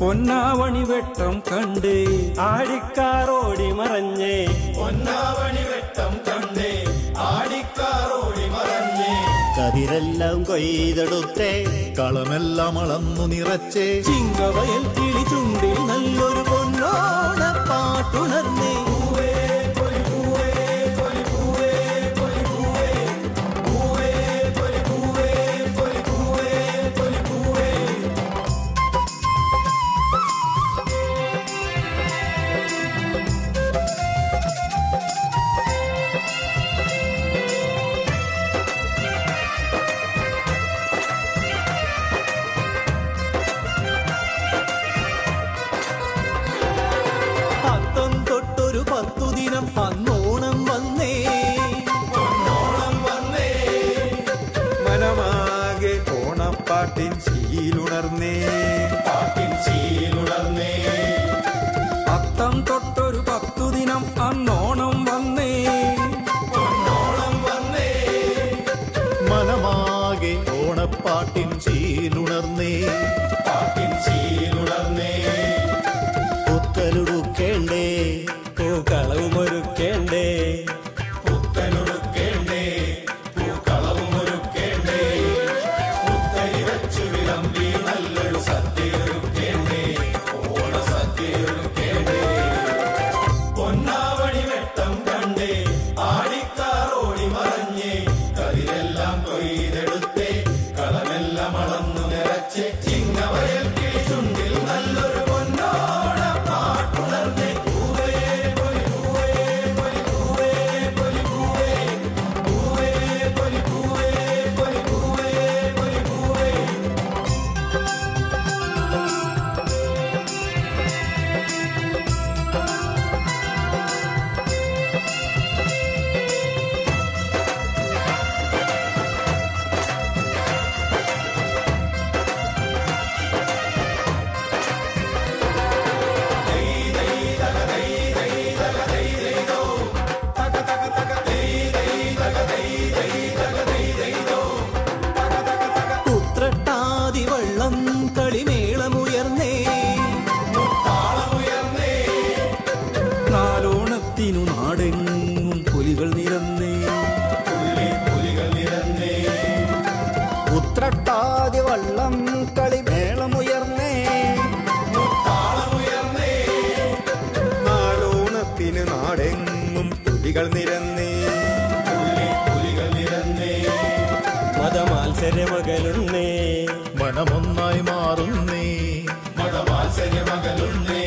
പൊന്നാവണി വെട്ടം കണ്ട്. ആടിക്കാറോടി മറഞ്ഞേ. പൊന്നാവണി വെട്ടം കണ്ട്. ആടിക്കാറോടി മറഞ്ഞേ. കതിരെല്ലാം കൊയ്തെടുത്തേ. കളമെല്ലാം അളന്നു നിറച്ചേ. ചിങ്കവയൽ കിളി ചുണ്ടിൽ നല്ലൊരു പൊന്നോണ പാട്ടുണർന്നേ പത്തു വന്നേ അന്നോണം വന്നേ. മനമാകെ ഓണപ്പാട്ടിൻ ശീലുണർന്നേ. പാട്ടിൻ ശീലുണർന്നേ. അത്തം തൊട്ടൊരു പത്തു ദിനം അന്നോണം വന്നേ. മനമാകെ ഓണപ്പാട്ടിൻ ചീലുണർന്നേ പാട്ടിൻ ശീലുണർന്നേ. പുത്തലുടുക്കേണ്ടേ പൂക്കളവുമൊരുക്കേണ്ടേ നാടെങ്ങും പുലികൾ നിരന്നേ. മതമാത്സര്യമകലുന്നേ മനമൊന്നായി മാറുന്നേ. മതവാത്സര്യമകലുന്നേ